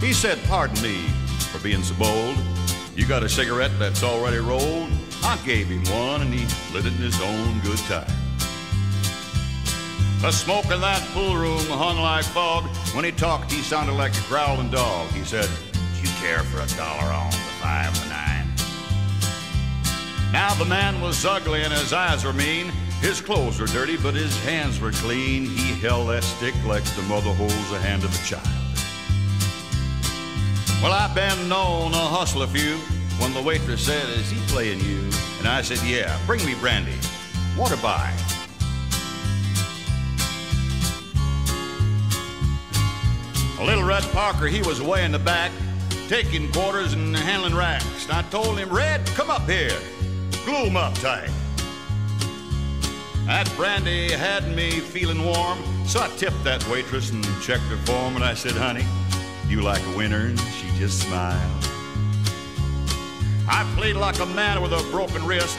He said, Pardon me for being so bold. You got a cigarette that's already rolled? I gave him one and he lit it in his own good time. The smoke in that pool room hung like fog. When he talked, he sounded like a growling dog. He said, Do you care for a dollar on the five the nine? Now the man was ugly and his eyes were mean. His clothes were dirty, but his hands were clean. He held that stick like the mother holds the hand of a child. Well, I've been known to hustle a few. When the waitress said, Is he playing you? And I said, Yeah, bring me brandy. Water by. A little Red Parker, he was way in the back, taking quarters and handling racks. And I told him, Red, come up here. Glue 'em up tight. That brandy had me feeling warm, so I tipped that waitress and checked her form, and I said, honey, you like a winner? And she just smiled. I played like a man with a broken wrist.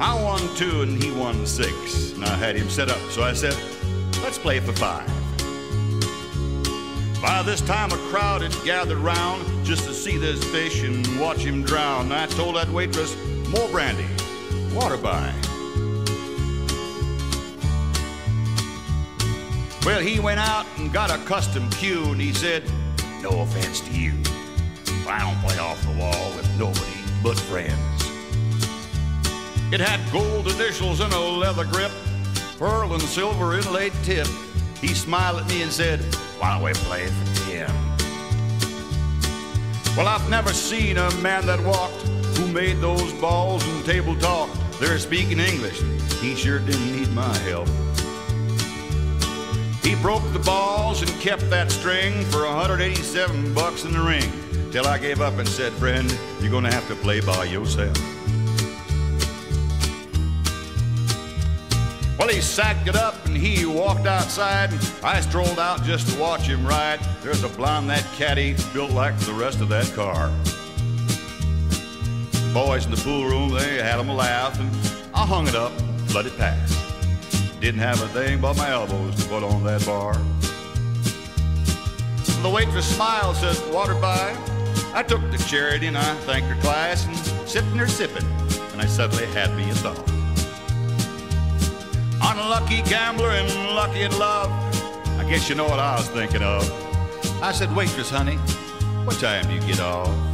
I won two and he won six. And I had him set up, so I said, let's play for five. By this time, a crowd had gathered round just to see this fish and watch him drown. I told that waitress, more brandy, water by. Well, he went out and got a custom cue, and he said, No offense to you, I don't play off the wall with nobody but friends. It had gold initials and a leather grip, pearl and silver inlaid tip. He smiled at me and said, Why don't we play for ten? Well, I've never seen a man that walked who made those balls and table talk. They're speaking English. He sure didn't need my help. Broke the balls and kept that string for 187 bucks in the ring. Till I gave up and said, friend, you're gonna have to play by yourself. Well, he sacked it up and he walked outside. And I strolled out just to watch him ride. There's a blonde that caddy built like the rest of that car. Boys in the pool room, they had him a laugh, and I hung it up, let it pass. Didn't have a thing but my elbows to put on that bar. The waitress smiled, said, water by. I took the charity and I thanked her class and sitting there sipping, and I suddenly had me a thought. Unlucky gambler and lucky in love. I guess you know what I was thinking of. I said, waitress, honey, what time do you get off?